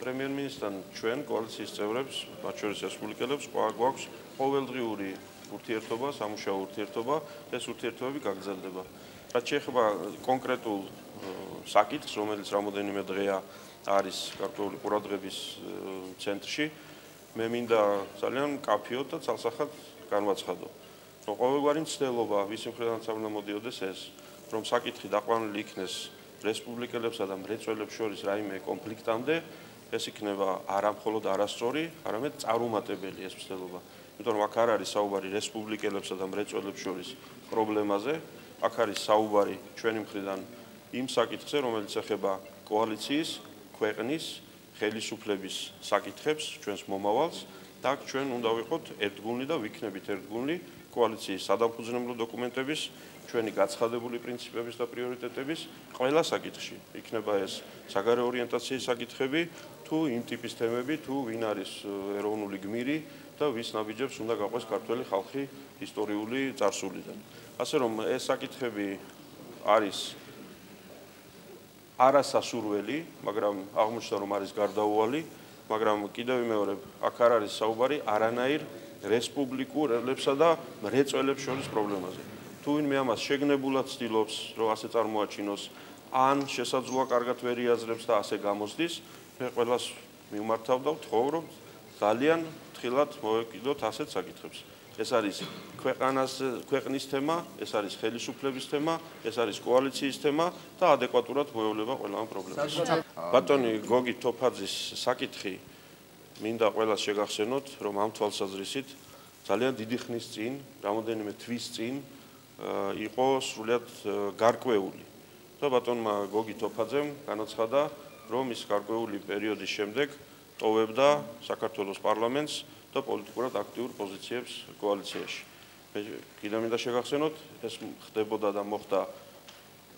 პრემიერ-მინისტრთან ჩვენ კოალიციის წევრებს, მათ შორის რესპუბლიკელებს, გვაქვს ყოველდღიური ურთიერთობა, სამუშაო ურთიერთობა, ეს ურთიერთობები გაგრძელდება. რაც შეეხება კონკრეტულ საკითხს, რომელიც რამოდენიმე დღეა არის გარკვეული ყურადღების ცენტრში, მე მინდა ძალიან კაფიოდ და ცალსახად განვაცხადო. რომ ყოველგვარი მცდელობა ვის მხრიდანაც არ უნდა მოდიოდეს ეს, რომ საკითხი დაყვანილი იქნეს რესპუბლიკელებსა და მრეწველებს შორის რაიმე კონფლიქტამდე, ეს იქნება არამხოლოდ არასწორი, არამედ წარუმატებელი ეს მცდელობა. იმიტომ რომ აქ არ არის საუბარი რესპუბლიკელებსა და მრეწველებს შორის პრობლემაზე, აქ არის საუბარი ჩვენი მხრიდან იმ საკითხზე, რომელიც ეხება კოალიციის, ქვეყნის, ხელისუფლების საკითხებს, ჩვენს მომავალს და ჩვენ უნდა ვიყოთ ერთგულნი და ვიქნებით ერთგულნი კოალიციის სადამფუძნებლო დოკუმენტების ჩვენი გაცხადებული პრინციპების და პრიორიტეტების ყველა საკითხში. იქნება ეს საგარეო ორიენტაციის საკითხები, თუ იმ ტიპის თემები, თუ ვინ არის ეროვნული გმირი და ვის ნაბიჯებს უნდა გაყვეს ქართული ხალხი ისტორიული წარსულიდან. ასე რომ ეს საკითხები არის არასასურველი, მაგრამ აღმოჩნდა რომ არის გარდაუვალი, მაგრამ კიდევ ვიმეორებ, აქ არ არის საუბარი არანაირ რესპუბლიკურ ერლებსა და მრეწველებს შორის პრობლემაზე. თუ ვინმე ამას შეგნებულად ცდილობს, რომ ასე წარმოაჩინოს, ან შესაძლოა კარგად ვერ იაზრებს და ასე გამოსდის, მე ყველას მიმართავ და ვთხოვ, რომ ძალიან ფრთხილად მოვეკიდოთ ასეთ საკითხებს. ეს არის ქვეყანას ქვეყნის თემა, ეს არის ხელისუფლების თემა, ეს არის კოალიციის თემა და ადეკვატურად მოევლება ყველა ამ პრობლემას. ბატონი გოგი თოფაძის საკითხი მინდა ყველას შეგახსენოთ, რომ ამ თვალსაზრისით ძალიან დიდი ხნის წინ, რამოდენიმე თვის წინ იყო სრულიად გარკვეული. და ბატონმა გოგი თოფაძემ განაცხადა, რომ ის გარკვეული პერიოდის შემდეგ ტოვებდა საქართველოს პარლამენტს და პოლიტიკურად აქტიურ პოზიციებს კოალიციაში. მე კიდევ მინდა შეგახსენოთ, ეს ხდებოდა და მოხდა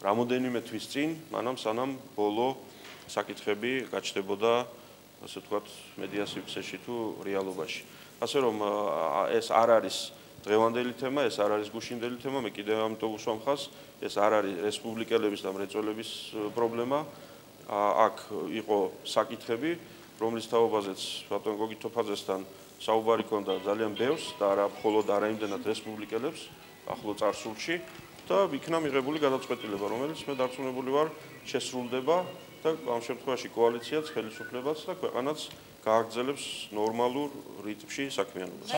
რამოდენიმე თვის წინ, მანამ სანამ ბოლო საკითხები გაჩნდებოდა ასე ვთქვათ, მედია სივრცეში თუ რეალობაში. ასე რომ ეს არ არის დღევანდელი თემა, ეს არ არის გუშინდელი თემა, მე კიდევ ამიტომ უსვამ ხას, ეს არ არის რესპუბლიკელების და მრეწველების პრობლემა. აქ იყო საკითხები, რომლის თაობაზეც ბატონ გოგი თოფაძესთან საუბარი ქონდა ძალიან ბევრს და არა მხოლოდ არა იმდენად რესპუბლიკელებს ახლო წარსულში და იქნა მიღებული გადაწყვეტილება, რომელიც მე დარწმუნებული ვარ შესრულდება და ამ შემთხვევაში კოალიციაც, ხელისუფლებაც და ქვეყანაც გააგრძელებს ნორმალურ რიტმში საქმიანობას.